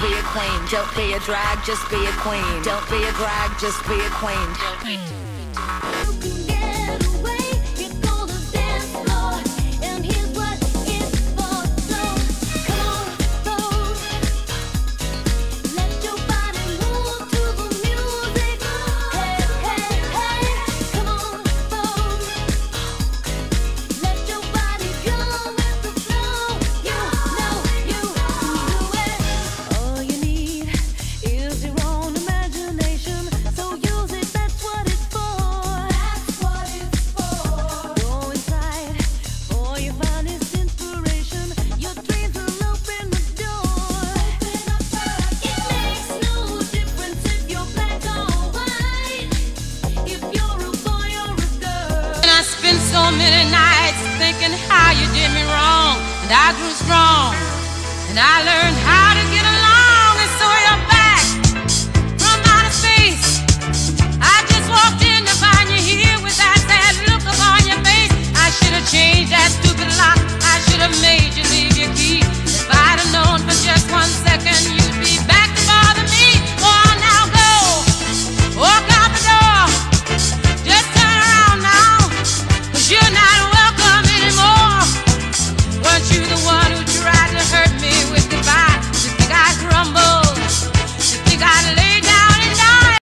be a queen. Don't be a drag, just be a queen. Don't be a drag, just be a queen. So many nights thinking how you did me wrong. And I grew strong. And I learned how